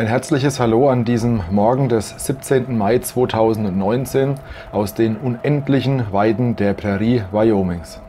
Ein herzliches Hallo an diesem Morgen des 17. Mai 2019 aus den unendlichen Weiden der Prärie Wyomings.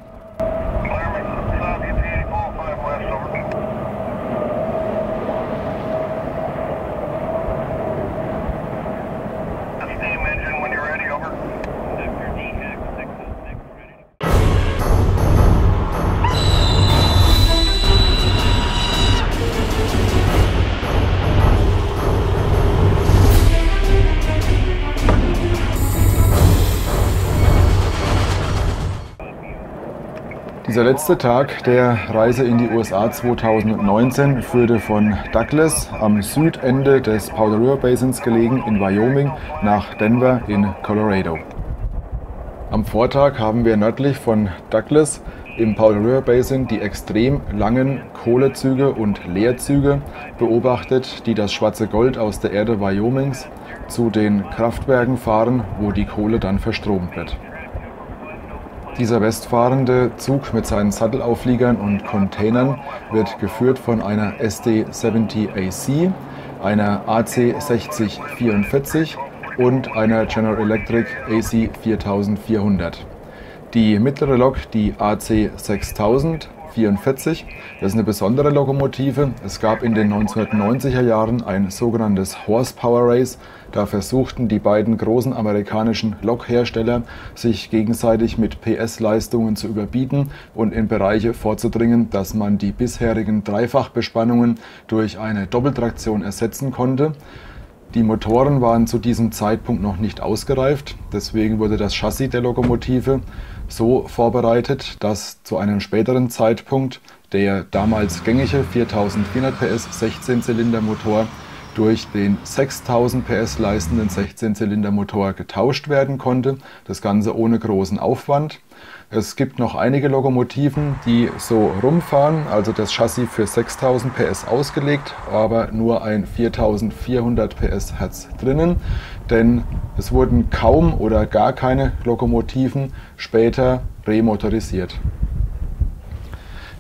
Dieser letzte Tag der Reise in die USA 2019 führte von Douglas am Südende des Powder River Basins gelegen in Wyoming nach Denver in Colorado. Am Vortag haben wir nördlich von Douglas im Powder River Basin die extrem langen Kohlezüge und Leerzüge beobachtet, die das schwarze Gold aus der Erde Wyomings zu den Kraftwerken fahren, wo die Kohle dann verstromt wird. Dieser westfahrende Zug mit seinen Sattelaufliegern und Containern wird geführt von einer SD70AC, einer AC6044 und einer General Electric AC4400. Die mittlere Lok, die AC6000, 44. Das ist eine besondere Lokomotive. Es gab in den 1990er Jahren ein sogenanntes Horsepower Race. Da versuchten die beiden großen amerikanischen Lokhersteller, sich gegenseitig mit PS-Leistungen zu überbieten und in Bereiche vorzudringen, dass man die bisherigen Dreifachbespannungen durch eine Doppeltraktion ersetzen konnte. Die Motoren waren zu diesem Zeitpunkt noch nicht ausgereift, deswegen wurde das Chassis der Lokomotive so vorbereitet, dass zu einem späteren Zeitpunkt der damals gängige 4400 PS 16-Zylinder-Motor durch den 6000 PS leistenden 16-Zylinder-Motor getauscht werden konnte. Das Ganze ohne großen Aufwand. Es gibt noch einige Lokomotiven, die so rumfahren, also das Chassis für 6000 PS ausgelegt, aber nur ein 4400 PS Herz drinnen, denn es wurden kaum oder gar keine Lokomotiven später remotorisiert.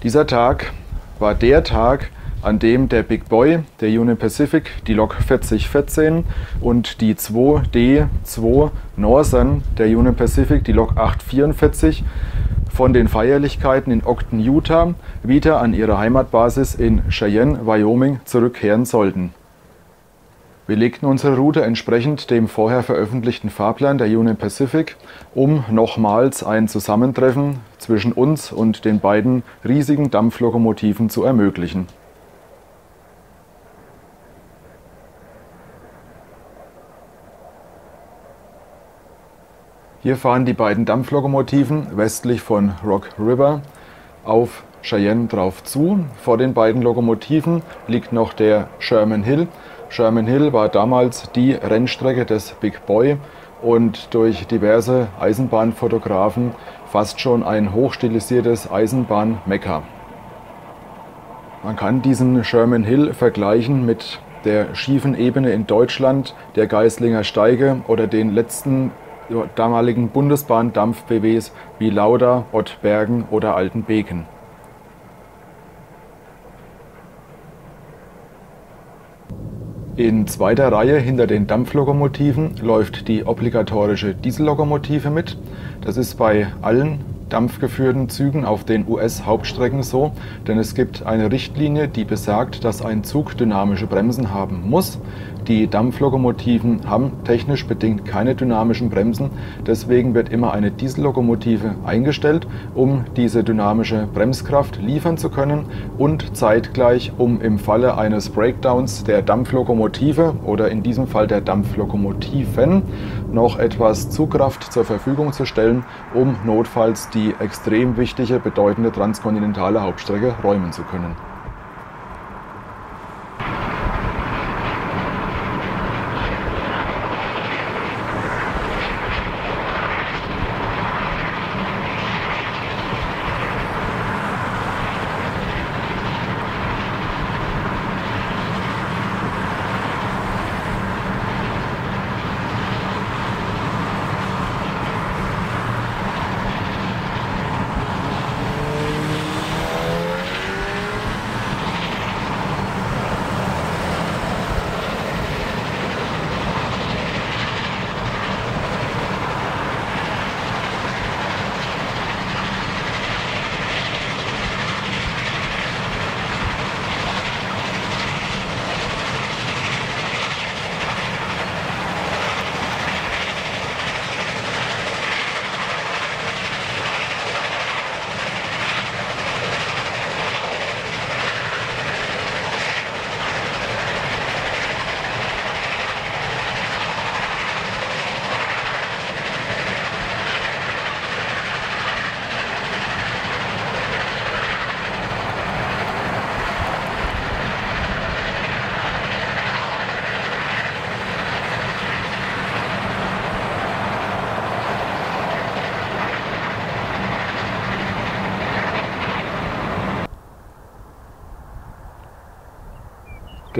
Dieser Tag war der Tag, an dem der Big Boy der Union Pacific, die Lok 4014 und die 2D2 Northern der Union Pacific, die Lok 844, von den Feierlichkeiten in Ogden, Utah, wieder an ihre Heimatbasis in Cheyenne, Wyoming zurückkehren sollten. Wir legten unsere Route entsprechend dem vorher veröffentlichten Fahrplan der Union Pacific, um nochmals ein Zusammentreffen zwischen uns und den beiden riesigen Dampflokomotiven zu ermöglichen. Hier fahren die beiden Dampflokomotiven westlich von Rock River auf Cheyenne drauf zu. Vor den beiden Lokomotiven liegt noch der Sherman Hill. Sherman Hill war damals die Rennstrecke des Big Boy und durch diverse Eisenbahnfotografen fast schon ein hochstilisiertes Eisenbahnmekka. Man kann diesen Sherman Hill vergleichen mit der schiefen Ebene in Deutschland, der Geislinger Steige oder den letzten damaligen Bundesbahn-Dampf-BWs wie Lauda, Ottbergen oder Altenbeken. In zweiter Reihe hinter den Dampflokomotiven läuft die obligatorische Diesellokomotive mit. Das ist bei allen dampfgeführten Zügen auf den US-Hauptstrecken so, denn es gibt eine Richtlinie, die besagt, dass ein Zug dynamische Bremsen haben muss. Die Dampflokomotiven haben technisch bedingt keine dynamischen Bremsen, deswegen wird immer eine Diesellokomotive eingestellt, um diese dynamische Bremskraft liefern zu können und zeitgleich, um im Falle eines Breakdowns der Dampflokomotive oder in diesem Fall der Dampflokomotiven noch etwas Zugkraft zur Verfügung zu stellen, um notfalls die extrem wichtige, bedeutende transkontinentale Hauptstrecke räumen zu können.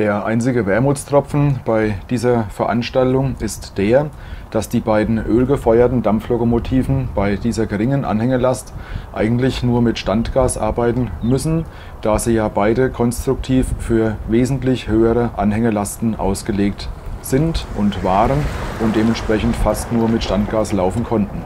Der einzige Wermutstropfen bei dieser Veranstaltung ist der, dass die beiden ölgefeuerten Dampflokomotiven bei dieser geringen Anhängelast eigentlich nur mit Standgas arbeiten müssen, da sie ja beide konstruktiv für wesentlich höhere Anhängelasten ausgelegt sind und waren und dementsprechend fast nur mit Standgas laufen konnten.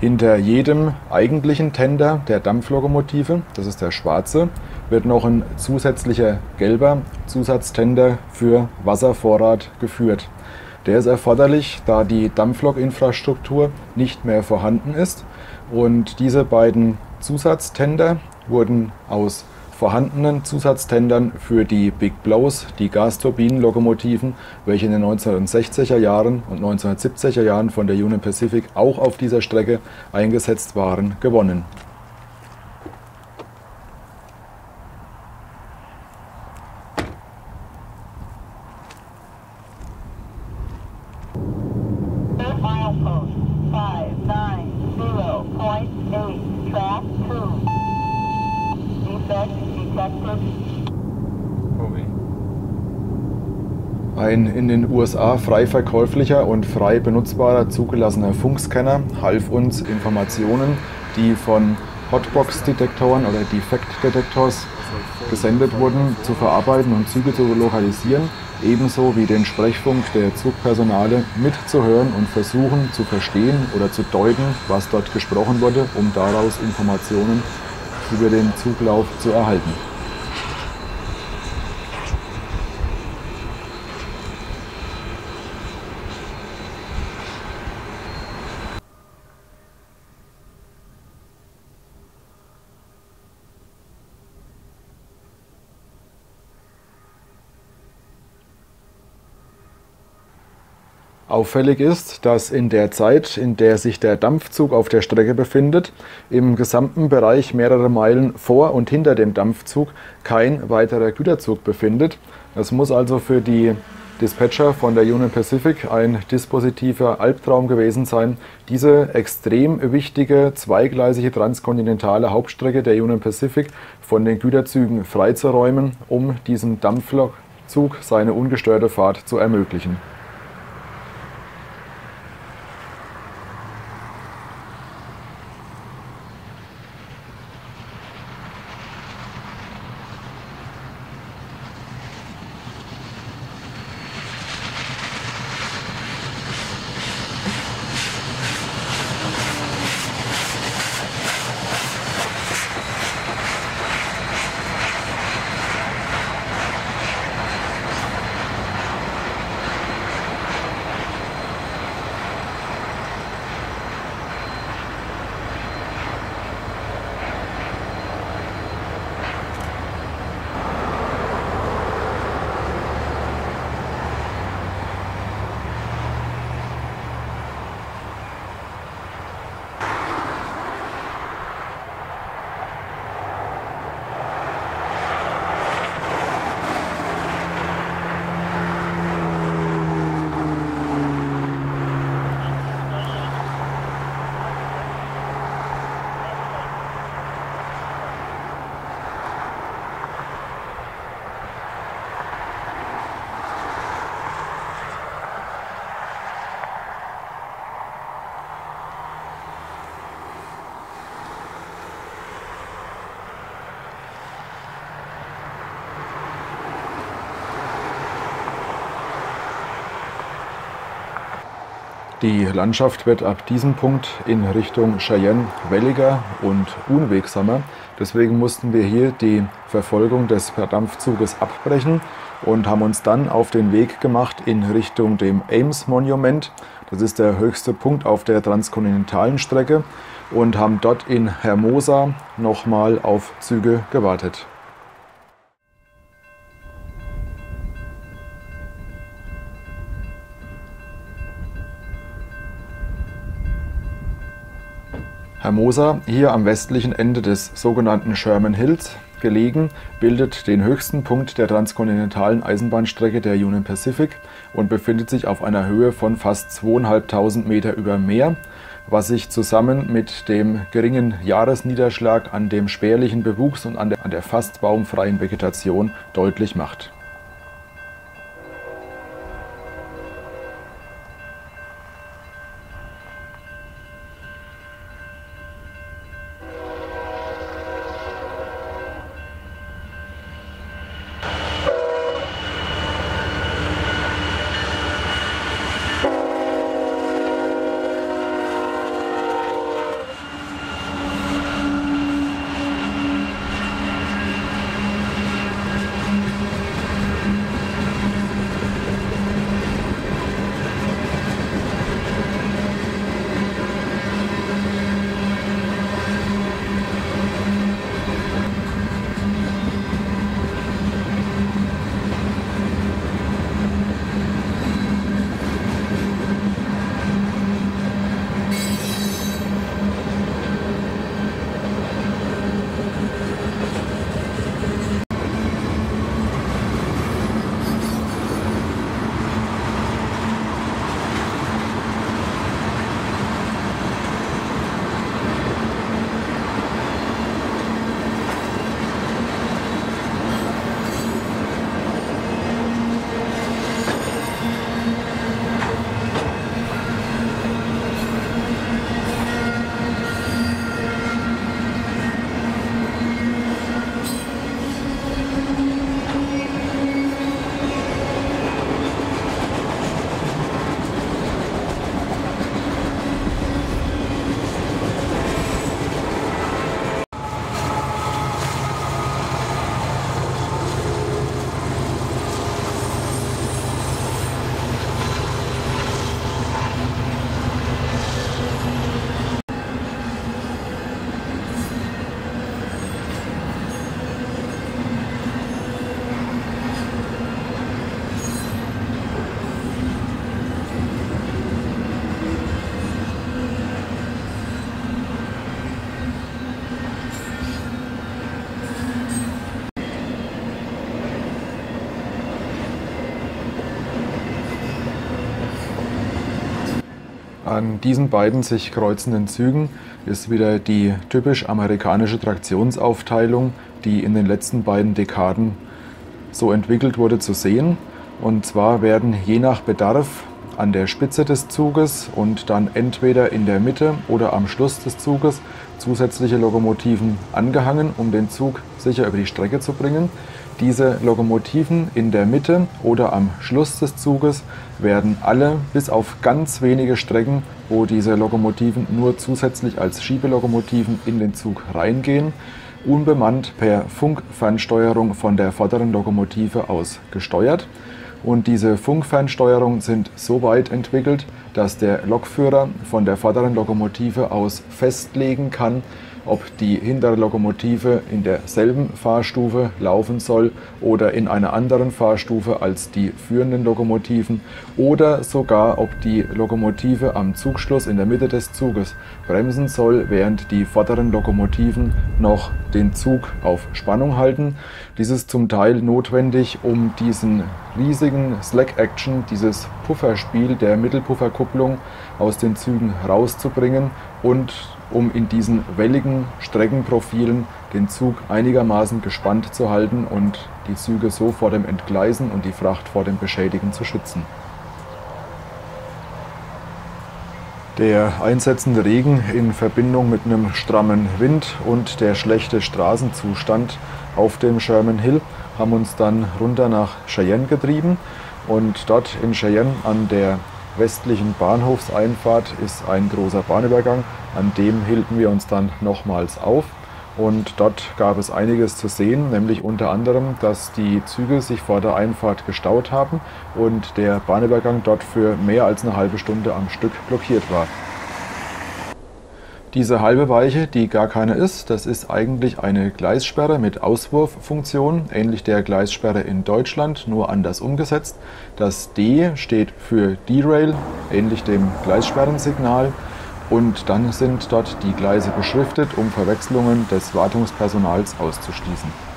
Hinter jedem eigentlichen Tender der Dampflokomotive, das ist der schwarze, wird noch ein zusätzlicher gelber Zusatztender für Wasservorrat geführt. Der ist erforderlich, da die Dampflokinfrastruktur nicht mehr vorhanden ist und diese beiden Zusatztender wurden aus vorhandenen Zusatztendern für die Big Blows, die Gasturbinenlokomotiven, welche in den 1960er Jahren und 1970er Jahren von der Union Pacific auch auf dieser Strecke eingesetzt waren, gewonnen. Ein in den USA frei verkäuflicher und frei benutzbarer zugelassener Funkscanner half uns Informationen, die von Hotbox-Detektoren oder Defektdetektors gesendet wurden, zu verarbeiten und Züge zu lokalisieren, ebenso wie den Sprechfunk der Zugpersonale mitzuhören und versuchen zu verstehen oder zu deuten, was dort gesprochen wurde, um daraus Informationen über den Zuglauf zu erhalten. Auffällig ist, dass in der Zeit, in der sich der Dampfzug auf der Strecke befindet, im gesamten Bereich mehrere Meilen vor und hinter dem Dampfzug kein weiterer Güterzug befindet. Das muss also für die Dispatcher von der Union Pacific ein dispositiver Albtraum gewesen sein, diese extrem wichtige zweigleisige transkontinentale Hauptstrecke der Union Pacific von den Güterzügen freizuräumen, um diesem Dampflokzug seine ungestörte Fahrt zu ermöglichen. Die Landschaft wird ab diesem Punkt in Richtung Cheyenne welliger und unwegsamer. Deswegen mussten wir hier die Verfolgung des Verdampfzuges abbrechen und haben uns dann auf den Weg gemacht in Richtung dem Ames Monument. Das ist der höchste Punkt auf der transkontinentalen Strecke und haben dort in Hermosa nochmal auf Züge gewartet. Hermosa, hier am westlichen Ende des sogenannten Sherman Hills gelegen, bildet den höchsten Punkt der transkontinentalen Eisenbahnstrecke der Union Pacific und befindet sich auf einer Höhe von fast 2.500 Meter über Meer, was sich zusammen mit dem geringen Jahresniederschlag an dem spärlichen Bewuchs und an der, an der fast baumfreien Vegetation deutlich macht. An diesen beiden sich kreuzenden Zügen ist wieder die typisch amerikanische Traktionsaufteilung, die in den letzten beiden Dekaden so entwickelt wurde, zu sehen. Und zwar werden je nach Bedarf an der Spitze des Zuges und dann entweder in der Mitte oder am Schluss des Zuges zusätzliche Lokomotiven angehangen, um den Zug sicher über die Strecke zu bringen. Diese Lokomotiven in der Mitte oder am Schluss des Zuges werden alle bis auf ganz wenige Strecken, wo diese Lokomotiven nur zusätzlich als Schiebelokomotiven in den Zug reingehen, unbemannt per Funkfernsteuerung von der vorderen Lokomotive aus gesteuert. Und diese Funkfernsteuerung sind so weit entwickelt, dass der Lokführer von der vorderen Lokomotive aus festlegen kann, ob die hintere Lokomotive in derselben Fahrstufe laufen soll oder in einer anderen Fahrstufe als die führenden Lokomotiven oder sogar ob die Lokomotive am Zugschluss in der Mitte des Zuges bremsen soll, während die vorderen Lokomotiven noch den Zug auf Spannung halten. Dies ist zum Teil notwendig, um diesen riesigen Slack-Action, dieses Pufferspiel der Mittelpufferkupplung aus den Zügen rauszubringen und um in diesen welligen Streckenprofilen den Zug einigermaßen gespannt zu halten und die Züge so vor dem Entgleisen und die Fracht vor dem Beschädigen zu schützen. Der einsetzende Regen in Verbindung mit einem strammen Wind und der schlechte Straßenzustand auf dem Sherman Hill haben uns dann runter nach Cheyenne getrieben und dort in Cheyenne an der westlichen Bahnhofseinfahrt ist ein großer Bahnübergang. An dem hielten wir uns dann nochmals auf. Und dort gab es einiges zu sehen, nämlich unter anderem, dass die Züge sich vor der Einfahrt gestaut haben und der Bahnübergang dort für mehr als eine halbe Stunde am Stück blockiert war. Diese halbe Weiche, die gar keine ist, das ist eigentlich eine Gleissperre mit Auswurffunktion, ähnlich der Gleissperre in Deutschland, nur anders umgesetzt. Das D steht für Derail, ähnlich dem Gleissperrensignal. Und dann sind dort die Gleise beschriftet, um Verwechslungen des Wartungspersonals auszuschließen.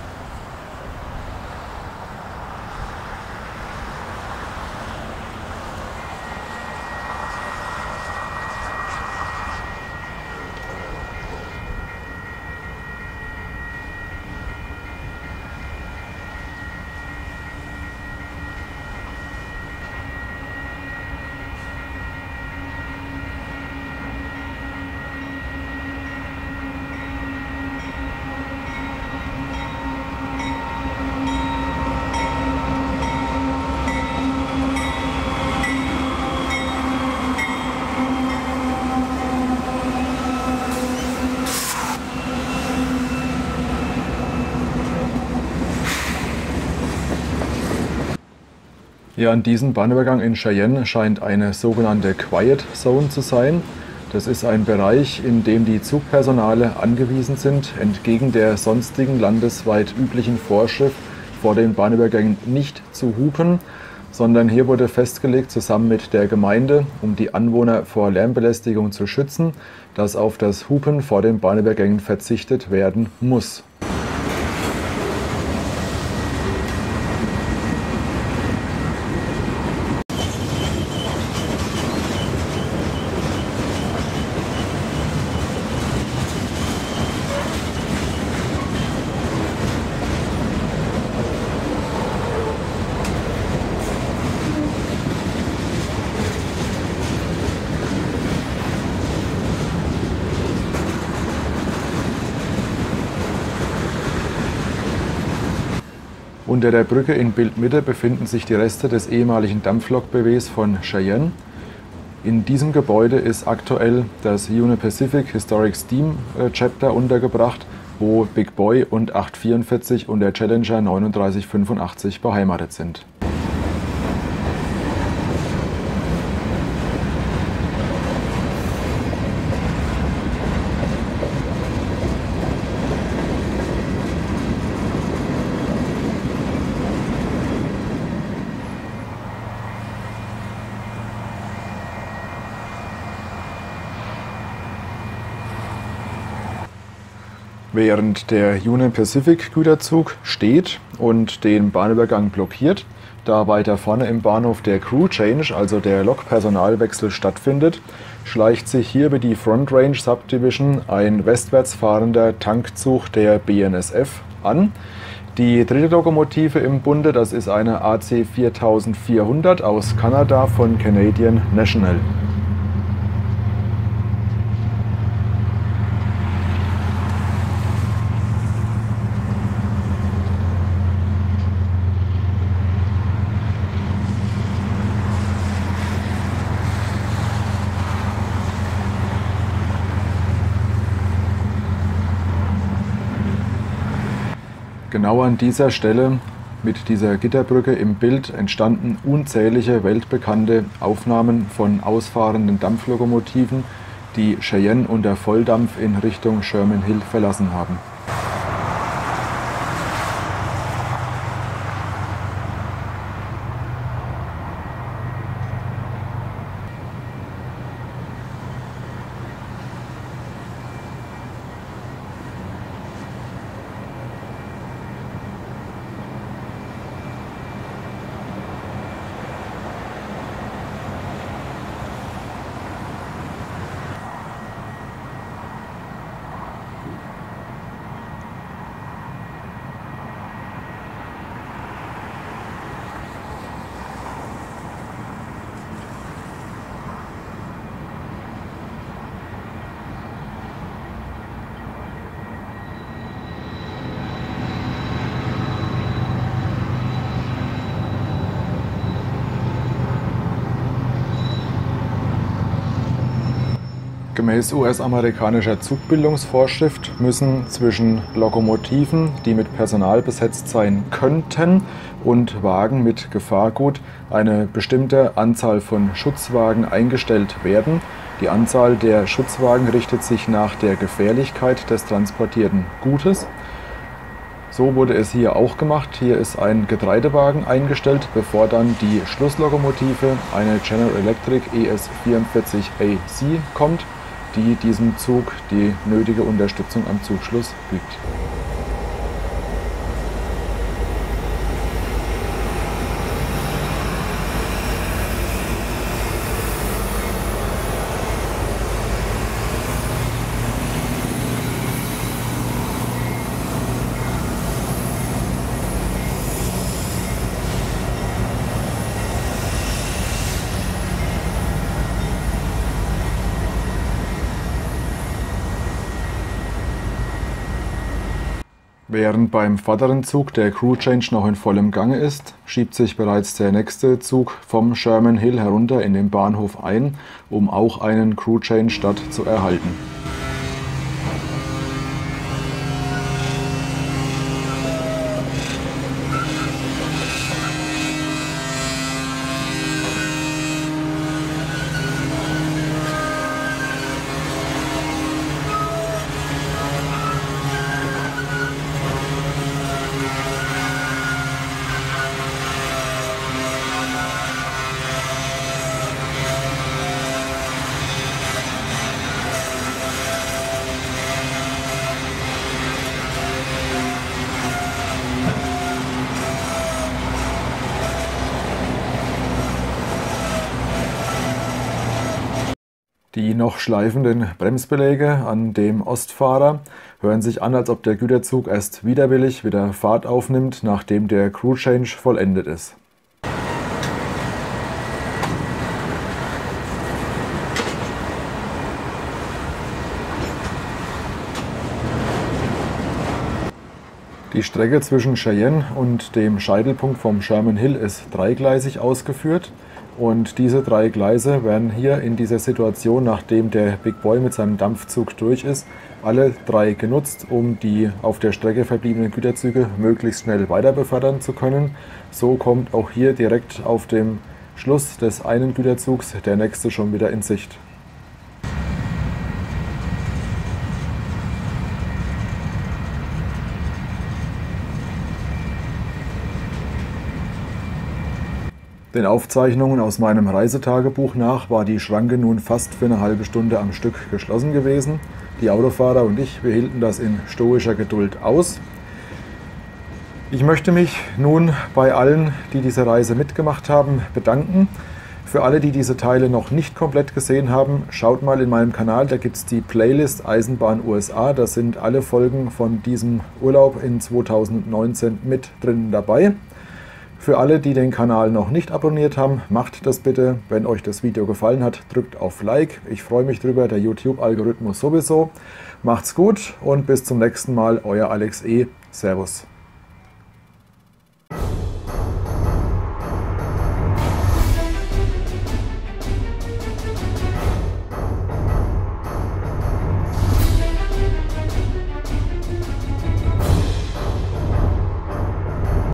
Ja, an diesem Bahnübergang in Cheyenne scheint eine sogenannte Quiet Zone zu sein. Das ist ein Bereich, in dem die Zugpersonale angewiesen sind, entgegen der sonstigen landesweit üblichen Vorschrift vor den Bahnübergängen nicht zu hupen, sondern hier wurde festgelegt, zusammen mit der Gemeinde, um die Anwohner vor Lärmbelästigung zu schützen, dass auf das Hupen vor den Bahnübergängen verzichtet werden muss. Unter der Brücke in Bildmitte befinden sich die Reste des ehemaligen Dampflok-BWs von Cheyenne. In diesem Gebäude ist aktuell das Union Pacific Historic Steam äh, Chapter untergebracht, wo Big Boy und 844 und der Challenger 3985 beheimatet sind. Während der Union Pacific Güterzug steht und den Bahnübergang blockiert, da weiter vorne im Bahnhof der Crew Change, also der Lokpersonalwechsel stattfindet, schleicht sich hier über die Front Range Subdivision ein westwärts fahrender Tankzug der BNSF an. Die dritte Lokomotive im Bunde, das ist eine AC 4400 aus Kanada von Canadian National. Genau an dieser Stelle mit dieser Gitterbrücke im Bild entstanden unzählige weltbekannte Aufnahmen von ausfahrenden Dampflokomotiven, die Cheyenne unter Volldampf in Richtung Sherman Hill verlassen haben. Gemäß US-amerikanischer Zugbildungsvorschrift müssen zwischen Lokomotiven, die mit Personal besetzt sein könnten, und Wagen mit Gefahrgut eine bestimmte Anzahl von Schutzwagen eingestellt werden. Die Anzahl der Schutzwagen richtet sich nach der Gefährlichkeit des transportierten Gutes. So wurde es hier auch gemacht. Hier ist ein Getreidewagen eingestellt, bevor dann die Schlusslokomotive, eine General Electric ES44AC, kommt die diesem Zug die nötige Unterstützung am Zugschluss gibt. Während beim vorderen Zug der Crew Change noch in vollem Gange ist, schiebt sich bereits der nächste Zug vom Sherman Hill herunter in den Bahnhof ein, um auch einen Crew Change dort zu erhalten. Die noch schleifenden Bremsbeläge an dem Ostfahrer hören sich an, als ob der Güterzug erst widerwillig wieder Fahrt aufnimmt, nachdem der Crew Change vollendet ist. Die Strecke zwischen Cheyenne und dem Scheitelpunkt vom Sherman Hill ist dreigleisig ausgeführt. Und diese drei Gleise werden hier in dieser Situation, nachdem der Big Boy mit seinem Dampfzug durch ist, alle drei genutzt, um die auf der Strecke verbliebenen Güterzüge möglichst schnell weiter befördern zu können. So kommt auch hier direkt auf dem Schluss des einen Güterzugs der nächste schon wieder in Sicht. Den Aufzeichnungen aus meinem Reisetagebuch nach war die Schranke nun fast für eine halbe Stunde am Stück geschlossen gewesen. Die Autofahrer und ich, wir hielten das in stoischer Geduld aus. Ich möchte mich nun bei allen, die diese Reise mitgemacht haben, bedanken. Für alle, die diese Teile noch nicht komplett gesehen haben, schaut mal in meinem Kanal, da gibt es die Playlist Eisenbahn USA. Da sind alle Folgen von diesem Urlaub in 2019 mit drin dabei. Für alle, die den Kanal noch nicht abonniert haben, macht das bitte. Wenn euch das Video gefallen hat, drückt auf Like. Ich freue mich drüber, der YouTube-Algorithmus sowieso. Macht's gut und bis zum nächsten Mal. Euer Alex E. Servus.